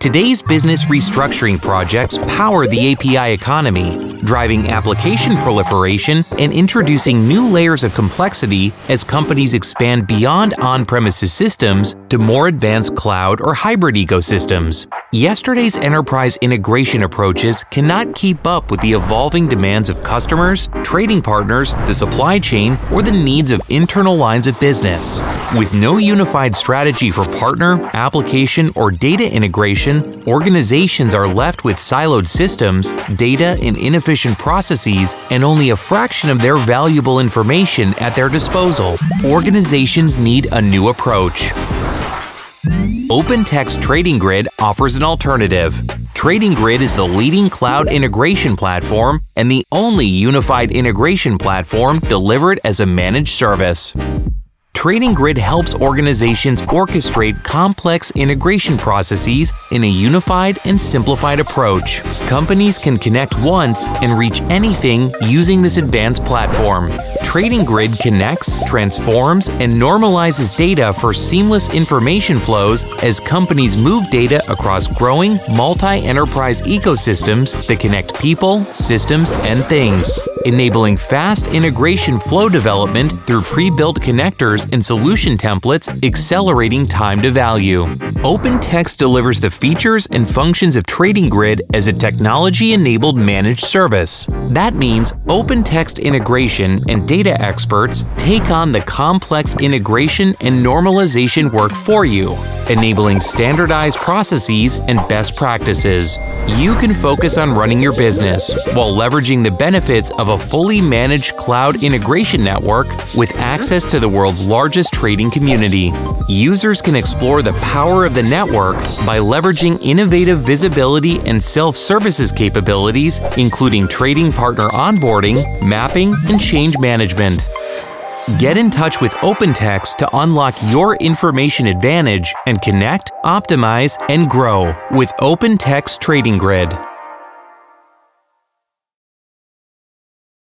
Today's business restructuring projects power the API economy, driving application proliferation and introducing new layers of complexity as companies expand beyond on-premises systems to more advanced cloud or hybrid ecosystems. Yesterday's enterprise integration approaches cannot keep up with the evolving demands of customers, trading partners, the supply chain, or the needs of internal lines of business. With no unified strategy for partner, application, or data integration, organizations are left with siloed systems, data and inefficient processes, and only a fraction of their valuable information at their disposal. Organizations need a new approach. OpenText Trading Grid offers an alternative. Trading Grid is the leading cloud integration platform and the only unified integration platform delivered as a managed service. Trading Grid helps organizations orchestrate complex integration processes in a unified and simplified approach. Companies can connect once and reach anything using this advanced platform. Trading Grid connects, transforms, and normalizes data for seamless information flows as companies move data across growing multi-enterprise ecosystems that connect people, systems, and things enabling fast integration flow development through pre-built connectors and solution templates, accelerating time to value. OpenText delivers the features and functions of Trading Grid as a technology-enabled managed service. That means OpenText integration and data experts take on the complex integration and normalization work for you, enabling standardized processes and best practices. You can focus on running your business while leveraging the benefits of a fully managed cloud integration network with access to the world's largest trading community. Users can explore the power of the network by leveraging innovative visibility and self-services capabilities, including trading partner onboarding, mapping, and change management. Get in touch with OpenText to unlock your information advantage and connect, optimize, and grow with OpenText Trading Grid.